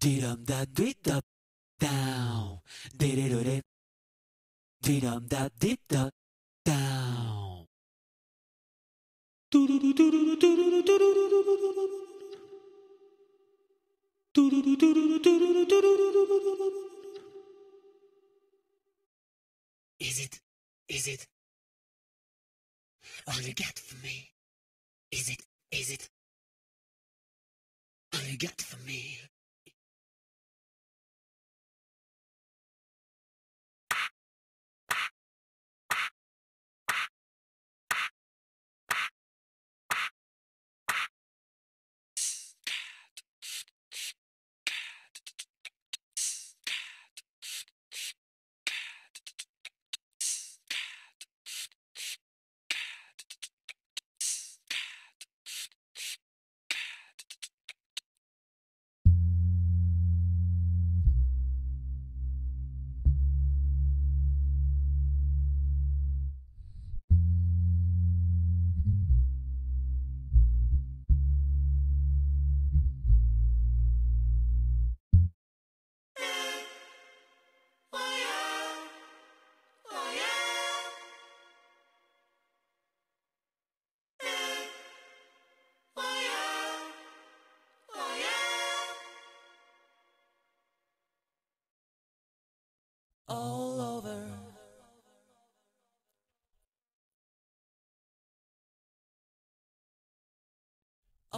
Dum da dee da down. Dee dee doo dee. Dee dum da dee da down. Is it? Is it? All you got for me? Is it? Is it? All you got for me?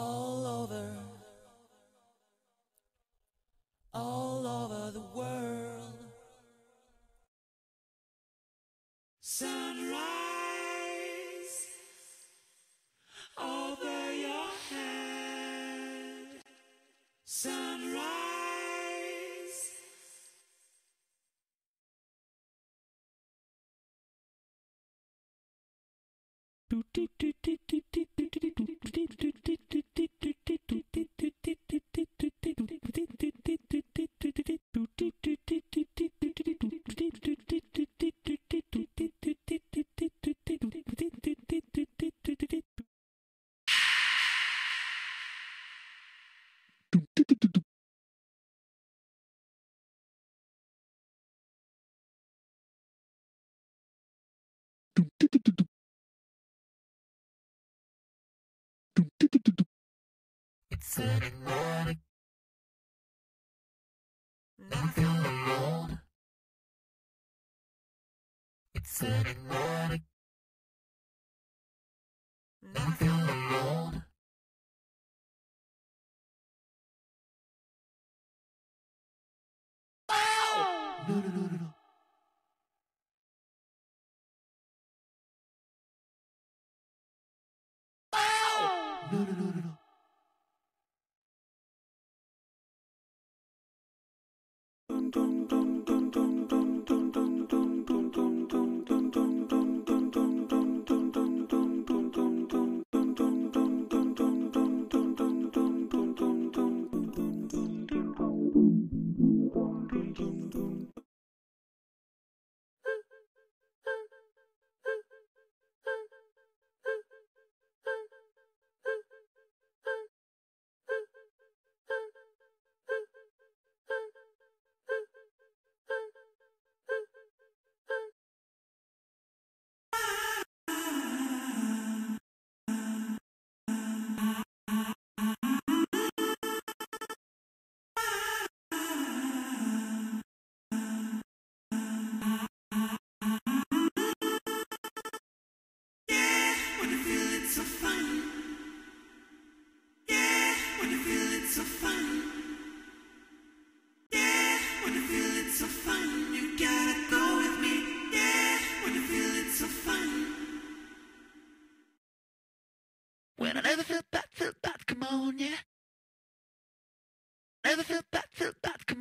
All over. All over the world. Sunrise over your head. Sunrise. It's enigmatic. Never feel alone. It's enigmatic. Never feel alone. No, no, no,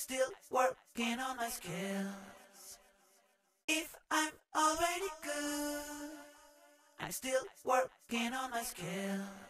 Still working on my skills. If I'm already good, I'm still working on my skills.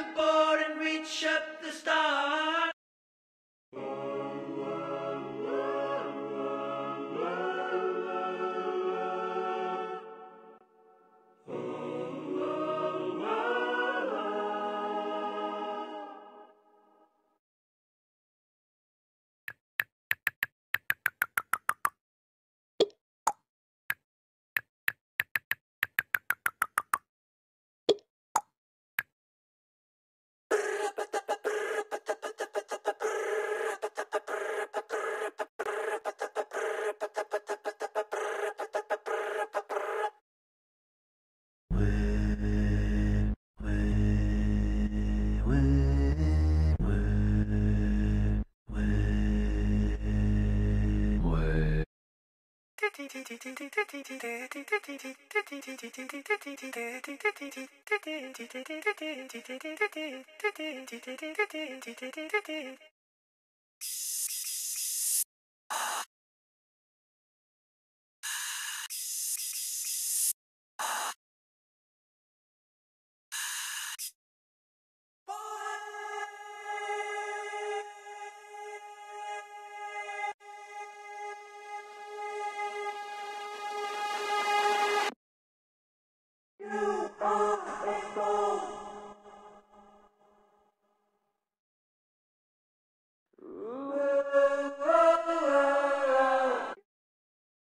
the board and reach up the star. Shh.